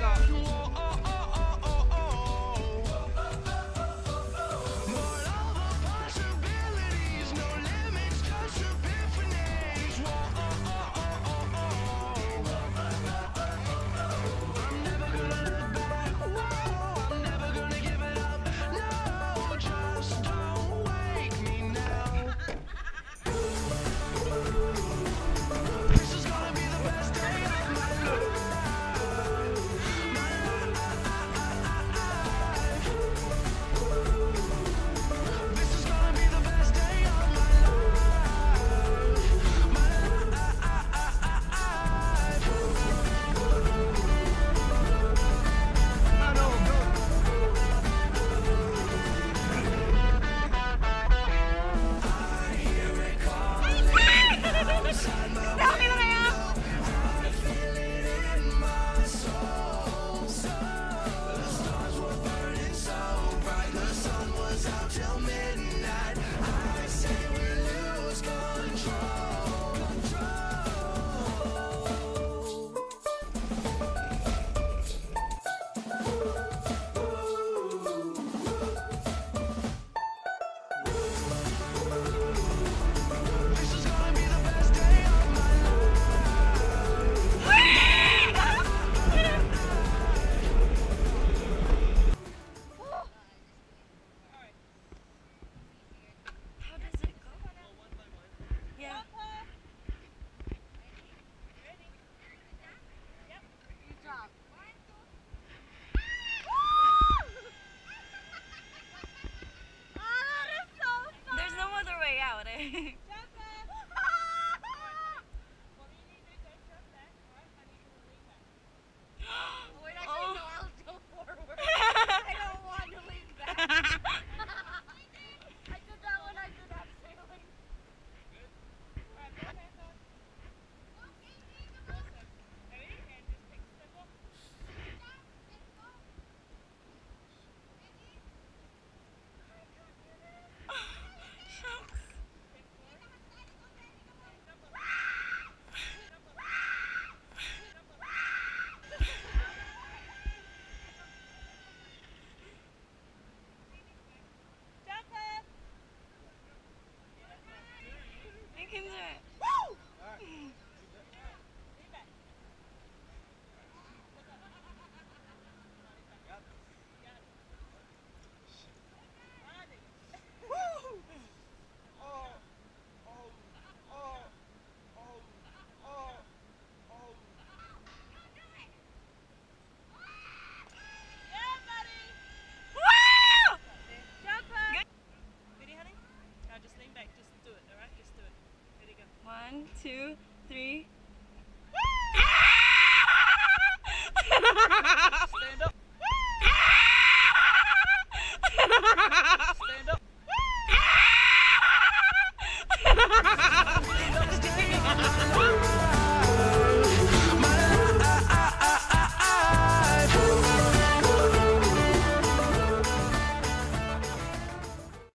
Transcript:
stop. Tell me the One, two, three,